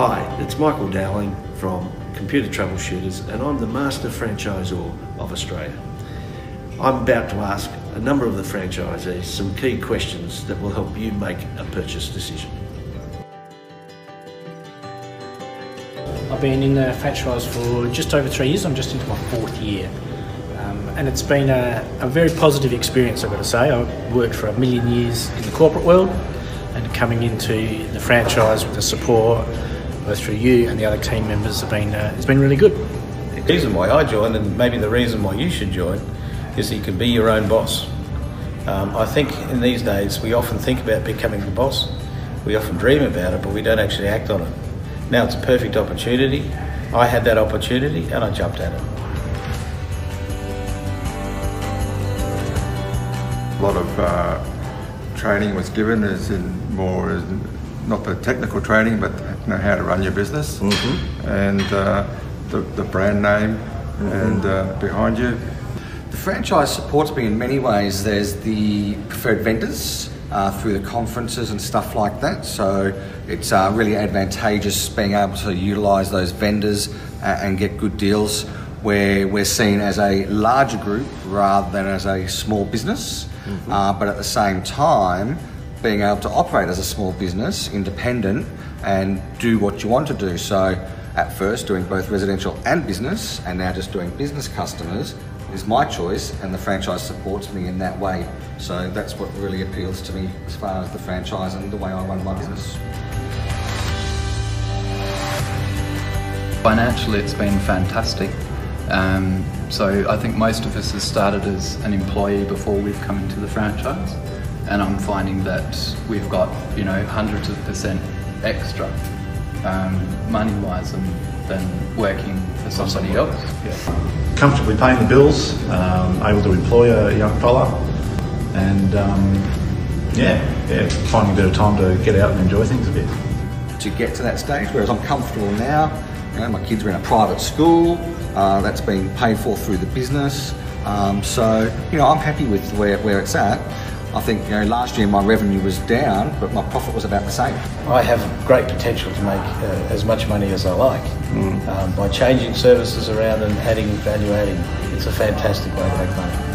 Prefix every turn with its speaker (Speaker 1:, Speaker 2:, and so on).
Speaker 1: Hi, it's Michael Dowling from Computer Troubleshooters and I'm the Master Franchisor of Australia. I'm about to ask a number of the franchisees some key questions that will help you make a purchase decision.
Speaker 2: I've been in the franchise for just over three years. I'm just into my fourth year. Um, and it's been a, a, very positive experience, I've got to say. I've worked for a million years in the corporate world and coming into the franchise with the support, both through you and the other team members, have been, uh, it's been really good.
Speaker 3: The reason why I joined, and maybe the reason why you should join, is you can be your own boss. Um, I think in these days we often think about becoming the boss, we often dream about it, but we don't actually act on it. Now it's a perfect opportunity. I had that opportunity and I jumped at it.
Speaker 4: A lot of uh, training was given as in more as not the technical training, but you know how to run your business mm-hmm. and uh, the, the, brand name mm-hmm. and uh, behind you.
Speaker 5: The franchise supports me in many ways. There's the preferred vendors uh, through the conferences and stuff like that. So it's uh, really advantageous being able to utilise those vendors uh, and get good deals where we're seen as a larger group rather than as a small business. Mm-hmm. Uh, but at the same time, being able to operate as a small business, independent, and do what you want to do. So at first doing both residential and business, and now just doing business customers, is my choice and the franchise supports me in that way. So that's what really appeals to me as far as the franchise and the way I run my business.
Speaker 6: Financially, it's been fantastic. Um, so I think most of us have started as an employee before we've come into the franchise, and I'm finding that we've got you know hundreds of percent extra um, money-wise than, than working for somebody else.
Speaker 7: Yeah. Comfortably paying the bills, um, able to employ a young fella, and um, yeah, yeah, finding a bit of time to get out and enjoy things a bit.
Speaker 5: To get to that stage, whereas I'm comfortable now, you know, my kids are in a private school, uh, that's been paid for through the business. Um, so, you know, I'm happy with where, where it's at. I think you know last year my revenue was down, but my profit was about the same.
Speaker 3: I have great potential to make uh, as much money as I like mm. um, by changing services around and adding value adding. It's a fantastic way to make money.